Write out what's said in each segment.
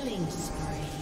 Killing spree.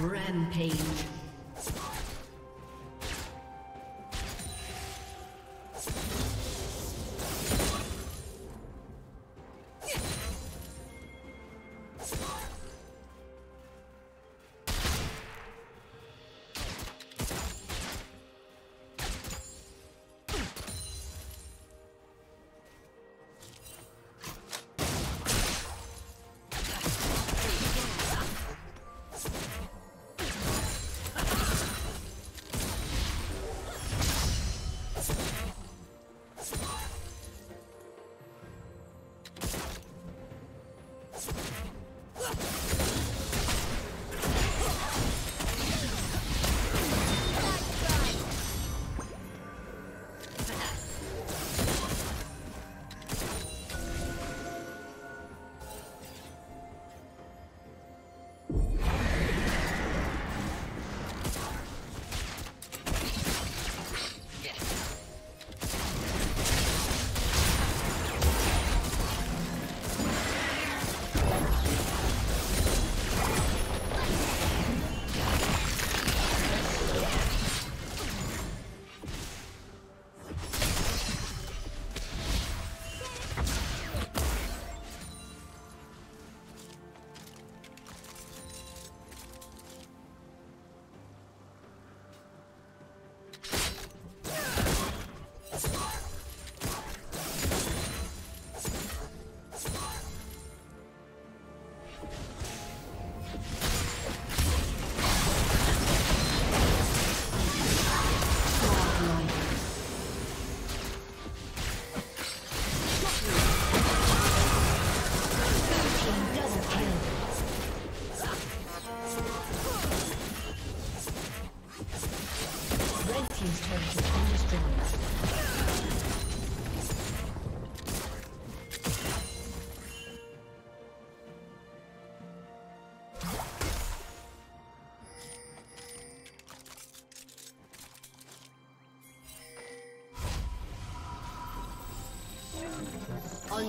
Rampage.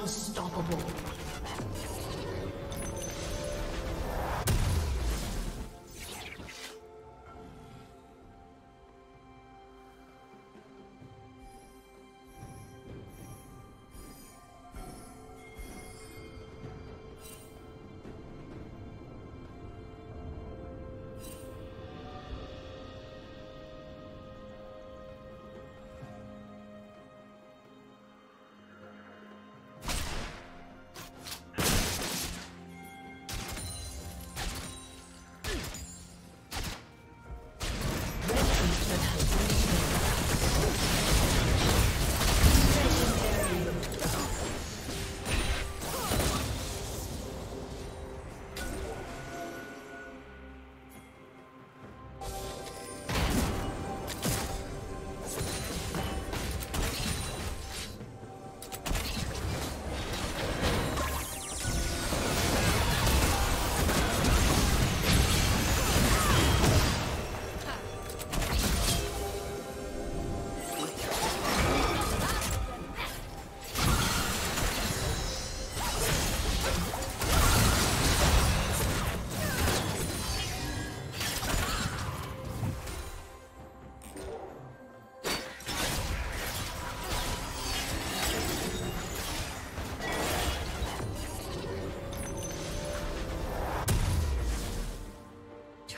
Unstoppable.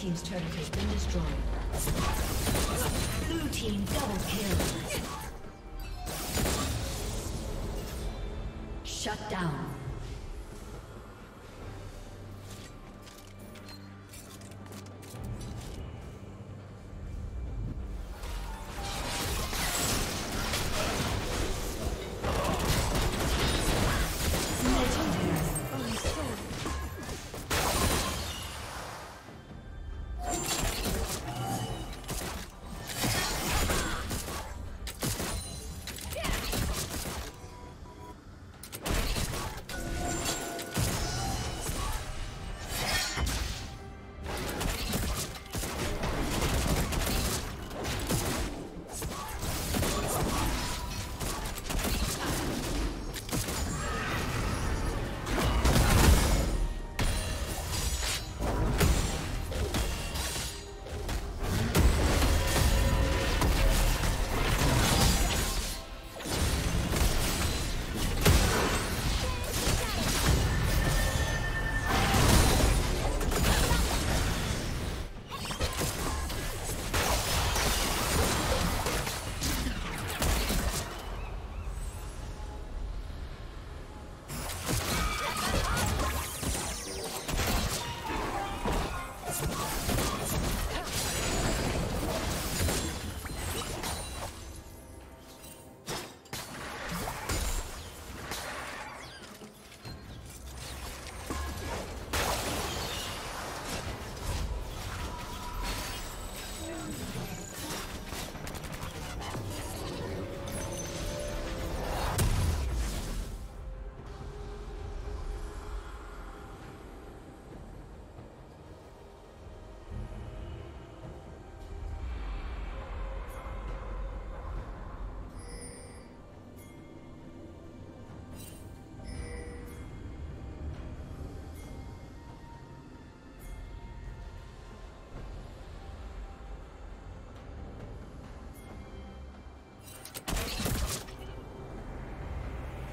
Team's turret has been destroyed. Blue team double kill. Shut down.